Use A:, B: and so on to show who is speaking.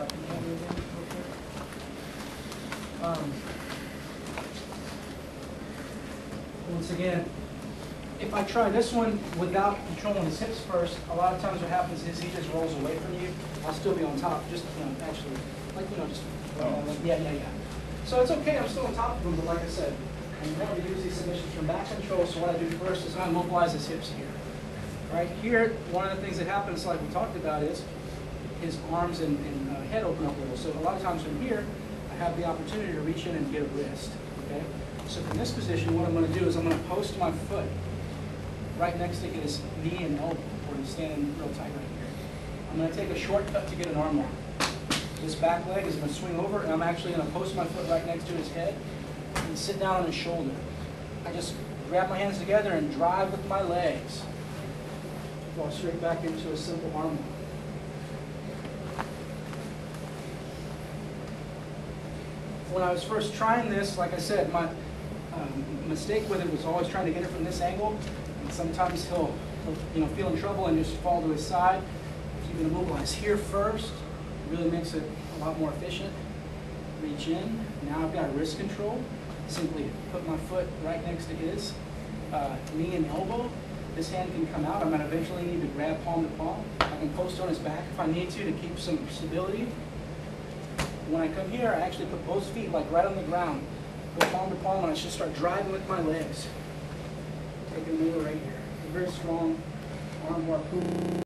A: Try the camera again real quick. Um, Once again, if I try this one without controlling his hips first, a lot of times what happens is he just rolls away from you. I'll still be on top, just, you know, actually, like, you know, just,
B: Oh.
A: yeah, yeah, yeah. So it's okay, I'm still on top of him, but like I said, I'm never use these submissions from back control, so what I do first is I mobilize his hips here. Right here, one of the things that happens, like we talked about, is his arms and, and uh, head open up a little. So a lot of times from here, I have the opportunity to reach in and get a wrist, okay? So from this position, what I'm gonna do is I'm gonna post my foot right next to his knee and elbow, where he's standing real tight right here. I'm gonna take a shortcut to get an arm lock. This back leg is gonna swing over, and I'm actually gonna post my foot right next to his head and sit down on his shoulder. I just grab my hands together and drive with my legs. Fall straight back into a simple arm lock. When I was first trying this, like I said, my um, mistake with it was always trying to get it from this angle. And sometimes he'll, he'll, you know, feel in trouble and just fall to his side. If you can immobilize here first, it really makes it a lot more efficient. Reach in. Now I've got wrist control. Simply put my foot right next to his uh, knee and elbow. This hand can come out. I'm going to eventually need to grab palm to palm. I can post on his back if I need to to keep some stability. When I come here, I actually put both feet like right on the ground. Go palm to palm and I just start driving with my legs. Taking a over right here. Very strong arm bar.